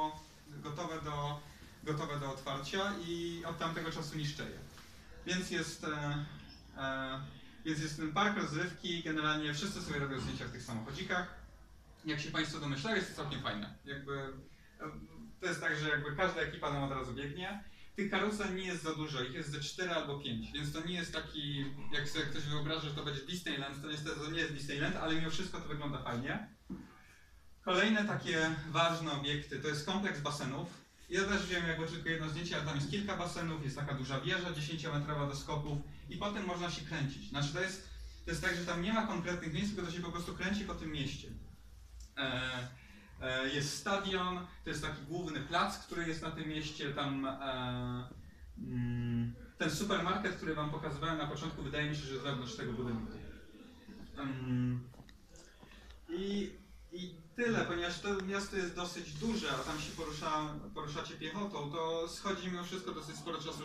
było gotowe do, gotowe do otwarcia i od tamtego czasu niszczeje. Więc jest, e, e, więc jest ten park rozrywki, generalnie wszyscy sobie robią zdjęcia w tych samochodzikach. Jak się Państwo domyślają, jest to całkiem fajne. Jakby, e, to jest tak, że jakby każda ekipa nam od razu biegnie. Tych karusel nie jest za dużo, ich jest ze 4 albo 5, więc to nie jest taki, jak sobie ktoś wyobraża, że to będzie Disneyland, to niestety to nie jest Disneyland, ale mimo wszystko to wygląda fajnie. Kolejne takie ważne obiekty to jest kompleks basenów. Ja też wziąłem jakby tylko jedno zdjęcie, ale tam jest kilka basenów, jest taka duża wieża 10-metrowa do skoków i potem można się kręcić. Znaczy to jest, to jest tak, że tam nie ma konkretnych miejsc, tylko to się po prostu kręci po tym mieście. E, e, jest stadion, to jest taki główny plac, który jest na tym mieście, tam e, mm, ten supermarket, który wam pokazywałem na początku, wydaje mi się, że jest wewnątrz tego budynku. I tyle, ponieważ to miasto jest dosyć duże, a tam się porusza, poruszacie piechotą, to schodzi mimo wszystko dosyć sporo czasu,